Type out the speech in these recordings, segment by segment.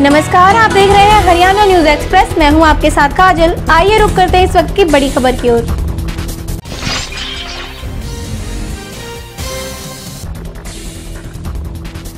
नमस्कार, आप देख रहे हैं हरियाणा न्यूज़ एक्सप्रेस। मैं हूँ आपके साथ काजल। आइए रुक करते हैं इस वक्त की बड़ी खबर की ओर।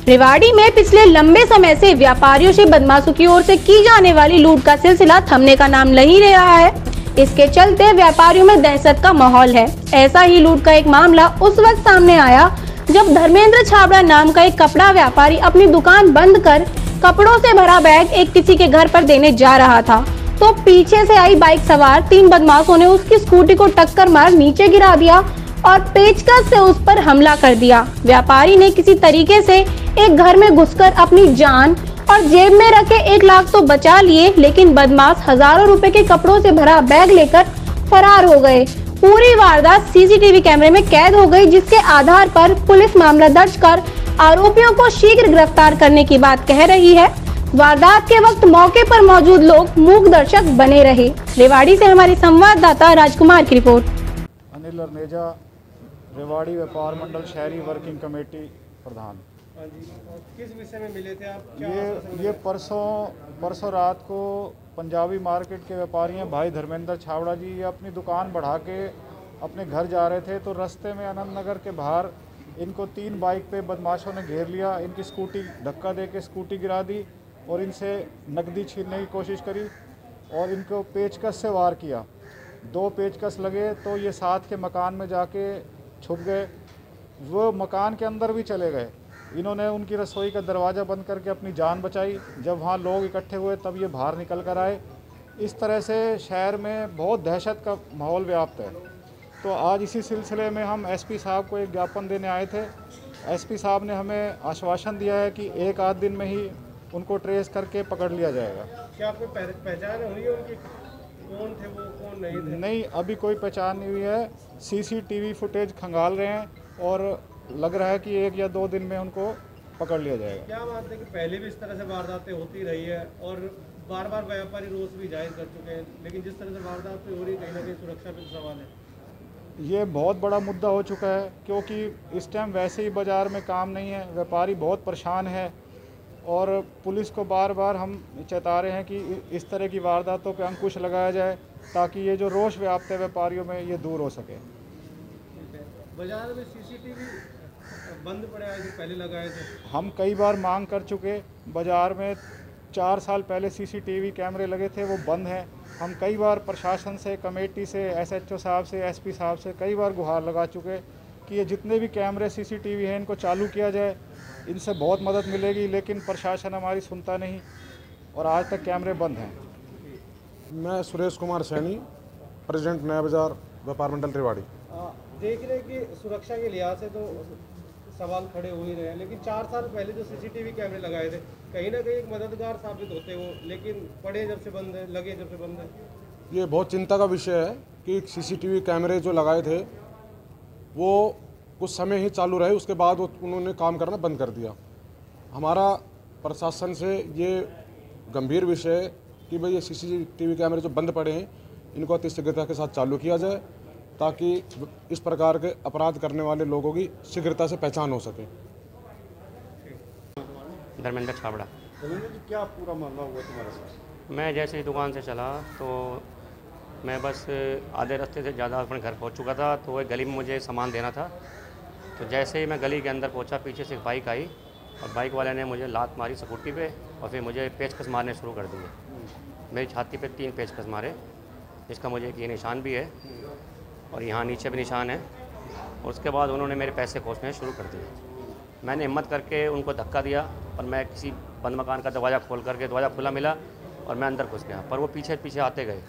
रेवाड़ी में पिछले लंबे समय से व्यापारियों से बदमाशों की ओर से की जाने वाली लूट का सिलसिला थमने का नाम नहीं ले रहा है। इसके चलते व्यापारियों में दहशत का माहौल है। ऐसा ही लूट का एक मामला उस वक्त सामने आया, जब धर्मेंद्र छाबड़ा नाम का एक कपड़ा व्यापारी अपनी दुकान बंद कर कपड़ों से भरा बैग एक किसी के घर पर देने जा रहा था। तो पीछे से आई बाइक सवार तीन बदमाशों ने उसकी स्कूटी को टक्कर मार नीचे गिरा दिया और पेचकस से उस पर हमला कर दिया। व्यापारी ने किसी तरीके से एक घर में घुसकर अपनी जान और जेब में रखे एक लाख तो बचा लिए, लेकिन बदमाश हज़ारों रुपए के कपड़ों से भरा बैग लेकर फरार हो गए। पूरी वारदात सीसीटीवी कैमरे में कैद हो गई, जिसके आधार पर पुलिस मामला दर्ज कर आरोपियों को शीघ्र गिरफ़्तार करने की बात कह रही है। वारदात के वक्त मौके पर मौजूद लोग मूक दर्शक बने रहे। रेवाड़ी से हमारे संवाददाता राजकुमार की रिपोर्ट। अनिल अरनेजा रेवाड़ी व्यापार मंडल शहरी वर्किंग कमेटी प्रधान। हाँ किस विषय में मिले थे आप? क्या ये ये परसों परसों रात को पंजाबी मार्केट के व्यापारी हैं भाई धर्मेंद्र छावड़ा जी ये अपनी दुकान बढ़ा के अपने घर जा रहे थे तो रास्ते में आनंद नगर के बाहर इनको तीन बाइक पे बदमाशों ने घेर लिया, इनकी स्कूटी धक्का दे के स्कूटी गिरा दी और इनसे नकदी छीनने की कोशिश करी और इनको पेचकस से वार किया। दो पेचकस लगे तो ये साथ के मकान में जाके छुप गए। वो मकान के अंदर भी चले गए। इन्होंने उनकी रसोई का दरवाज़ा बंद करके अपनी जान बचाई। जब वहाँ लोग इकट्ठे हुए तब ये बाहर निकल कर आए। इस तरह से शहर में बहुत दहशत का माहौल व्याप्त है। तो आज इसी सिलसिले में हम एसपी साहब को एक ज्ञापन देने आए थे। एसपी साहब ने हमें आश्वासन दिया है कि एक आध दिन में ही उनको ट्रेस करके पकड़ लिया जाएगा। क्या आपको पहचान हुई है उनकी? कौन थे वो कौन नहीं थे? नहीं अभी कोई पहचान नहीं हुई है। सीसीटीवी फुटेज खंगाल रहे हैं और लग रहा है कि एक या दो दिन में उनको पकड़ लिया जाएगा। क्या बात है कि पहले भी इस तरह से वारदातें होती रही है और बार बार व्यापारी रोज भी ज़ाहिर कर चुके हैं लेकिन जिस तरह से वारदात हो रही है कहीं ना कहीं सुरक्षा पे सवाल है। ये बहुत बड़ा मुद्दा हो चुका है क्योंकि इस टाइम वैसे ही बाज़ार में काम नहीं है व्यापारी बहुत परेशान है और पुलिस को बार बार हम चेता रहे हैं कि इस तरह की वारदातों पर अंकुश लगाया जाए ताकि ये जो रोष व्याप्त है व्यापारियों में ये दूर हो सके। बाज़ार में सीसीटीवी बंद पड़े हैं पहले लगाए थे। हम कई बार मांग कर चुके बाज़ार में चार साल पहले सीसीटीवी कैमरे लगे थे वो बंद हैं। हम कई बार प्रशासन से कमेटी से एसएचओ साहब से एसपी साहब से कई बार गुहार लगा चुके कि ये जितने भी कैमरे सीसीटीवी हैं इनको चालू किया जाए। इनसे बहुत मदद मिलेगी लेकिन प्रशासन हमारी सुनता नहीं और आज तक कैमरे बंद हैं। मैं सुरेश कुमार सैनी प्रेसिडेंट नया बाज़ार व्यापार मंडल रेवाड़ी देख रहे हैं कि सुरक्षा के लिहाज से तो सवाल खड़े हो ही रहे हैं। लेकिन चार साल पहले जो सीसीटीवी कैमरे लगाए थे, कहीं ना कहीं एक मददगार साबित होते हो लेकिन पड़े जब से बंद है, लगे जब से बंद है। ये बहुत चिंता का विषय है कि सीसीटीवी कैमरे जो लगाए थे, वो कुछ समय ही चालू रहे, उसके बाद वो उन्होंने काम करना बंद कर दिया। हमारा प्रशासन से ये गंभीर विषय है कि भाई ये सीसीटीवी कैमरे जो बंद पड़े हैं, इनको अति शीघ्रता के साथ चालू किया जाए। ताकि इस प्रकार के अपराध करने वाले लोगों की शीघ्रता से पहचान हो सके। धर्मेंद्र छाबड़ा। क्या पूरा मामला हुआ तुम्हारे साथ? मैं जैसे ही दुकान से चला तो मैं बस आधे रास्ते से ज़्यादा अपने घर पहुँच चुका था तो एक गली में मुझे सामान देना था। तो जैसे ही मैं गली के अंदर पहुँचा पीछे से एक बाइक आई और बाइक वाले ने मुझे लात मारी स्कूटी पे और फिर मुझे पेचकस मारने शुरू कर दिए। मेरी छाती पे तीन पेचकस मारे जिसका मुझे एक ये निशान भी है। और यहाँ नीचे भी निशान है। और उसके बाद उन्होंने मेरे पैसे खोसने शुरू कर दिए। मैंने हिम्मत करके उनको धक्का दिया और मैं किसी बंद मकान का दरवाज़ा खोल करके दरवाज़ा खुला मिला और मैं अंदर घुस गया। पर वो पीछे पीछे आते गए।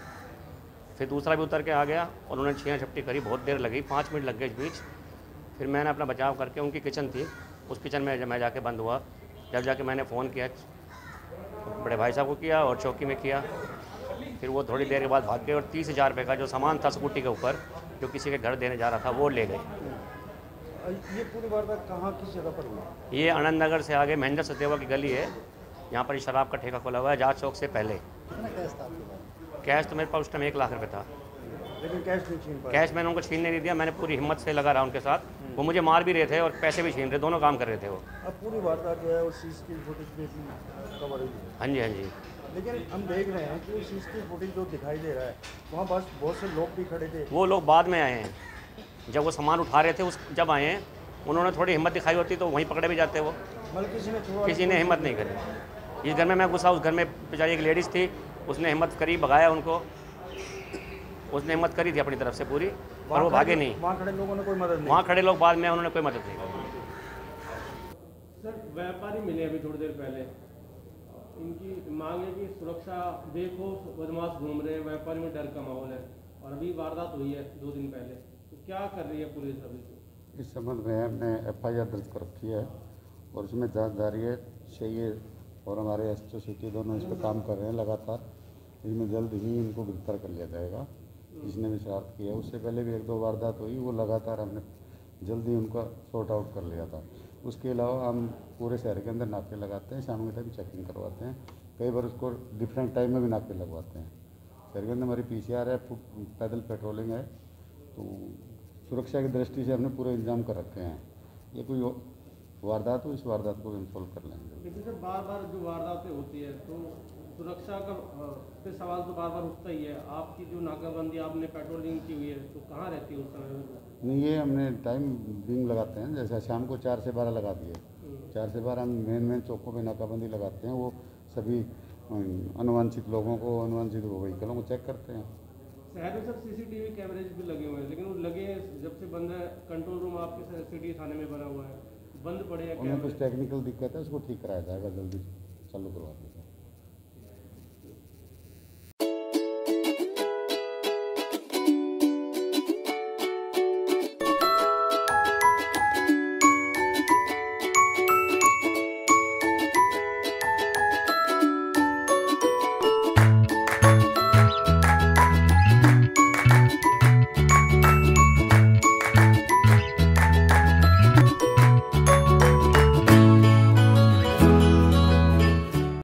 फिर दूसरा भी उतर के आ गया और उन्होंने छीना छपटी करी, बहुत देर लगी, पाँच मिनट लग गए इस बीच। फिर मैंने अपना बचाव करके, उनकी किचन थी, उस किचन में जब मैं जाके बंद हुआ। जब जाके मैंने फ़ोन किया, बड़े भाई साहब को किया और चौकी में किया। फिर वो थोड़ी देर के बाद भाग गए और तीस हज़ार रुपये का जो सामान था स्कूटी के ऊपर जो किसी के घर देने जा रहा था वो ले गए। ये पूरी वारदात कहाँ किस जगह पर हुई? ये आनंद नगर से आगे महेंद्र सत्यवा की गली है। यहाँ पर शराब का ठेका खोला हुआ है जाँच चौक से पहले। कैश तो मेरे पास उस टाइम एक लाख रुपये था। लेकिन कैश नहीं छीन पाए कैश मैंने उनको छीनने नहीं दिया मैंने पूरी हिम्मत से लगा रहा उनके साथ। वो मुझे मार भी रहे थे और पैसे भी छीन रहे दोनों काम कर रहे थे वो। अब पूरी वारदात जो है वो सीसीटीवी फुटेज भी कवर हुई है। हाँ जी हाँ जी। लेकिन हम देख रहे हैं कि सीसीटीवी फुटेज जो दिखाई दे रहा है वहाँ बस बहुत से लोग भी खड़े थे। वो लोग बाद में आए हैं। जब वो सामान उठा रहे थे उस जब आए हैं उन्होंने थोड़ी हिम्मत दिखाई होती तो वहीं पकड़े भी जाते वो। मतलब किसी ने किसी ने हिम्मत नहीं करी। जिस घर में मैं घुसा उस घर में बेचारी एक लेडीज़ थी उसने हिम्मत करी भगाया उनको। उसने हिम्मत करी थी अपनी तरफ़ से पूरी और वो भागे नहीं। वहाँ खड़े लोगों ने कोई मदद नहीं। वहाँ खड़े लोग बाद में उन्होंने कोई मदद नहीं करी। सर व्यापारी मिले अभी थोड़ी देर पहले। इनकी मांग है कि सुरक्षा देखो बदमाश घूम रहे हैं व्यापारी में डर का माहौल है। और अभी वारदात हुई है दो दिन पहले। तो क्या कर रही है पुलिस अभी इस संबंध में हमने एफ़ आई आर दर्ज कर रखी है और उसमें जाँच जारी है। चाहिए और हमारे एस टी सिटी दोनों इस पर काम कर रहे हैं लगातार। इसमें जल्द ही इनको गिरफ़्तार कर लिया जाएगा। जिसने भी शरारत की है, उससे पहले भी एक दो वारदात हुई, वो लगातार हमने जल्दी उनका सॉर्ट आउट कर लिया था। उसके अलावा हम पूरे शहर के अंदर नाके लगाते हैं, शाम के टाइम चेकिंग करवाते हैं। कई बार उसको डिफरेंट टाइम में भी नाके लगवाते हैं। शहर के अंदर हमारी पी सी आर है पैदल पेट्रोलिंग है तो सुरक्षा की दृष्टि से हमने पूरे इंतज़ाम कर रखे हैं। ये कोई वारदात हो, इस वारदात को भी हम सॉल्व कर लेंगे। लेकिन सर बार बार जो वारदातें होती है तो सुरक्षा का पे सवाल तो बार बार उठता ही है। आपकी जो नाकाबंदी आपने पेट्रोलिंग की हुई है तो कहाँ रहती है उस समय नहीं ये हमने टाइम बिंग लगाते हैं। जैसे शाम को चार से बारह लगा दिए। चार से बारह हम मेन मेन चौकों पे नाकाबंदी लगाते हैं। वो सभी अम, अनुवांछित लोगों को अनुवांछित व्हीकलों को चेक करते हैं। शहर में सर सीसीटीवी कैमरेज भी लगे हुए हैं लेकिन वो लगे जब से बंद है। कंट्रोल रूम आपके सिटी थाने में बना हुआ है। बंद पड़े हैं कुछ टेक्निकल दिक्कत है उसको ठीक कराया जाएगा जल्दी चालू करवा देंगे